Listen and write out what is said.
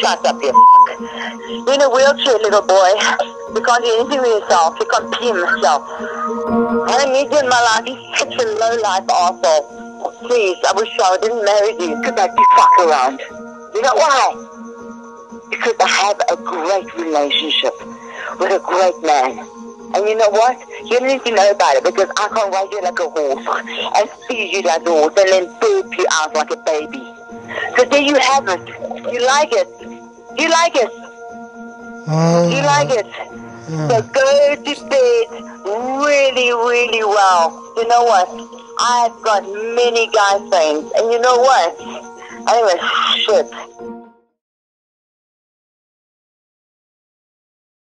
Shut up, you. You're in a wheelchair, little boy. You can't do anything with yourself. You can't pee yourself. I don't need you in my life. You're such a low-life asshole. Please, I wish I didn't marry you because I'd be fuck around. You know why? Because I have a great relationship with a great man. And you know what? You don't need to know about it because I can't ride you like a horse and feed you like a horse and then poop you out like a baby. So there you have it. You like it. You like it. You ah. like it. So go to bed really, really well. You know what? I've got many guy friends. And you know what? I was shit.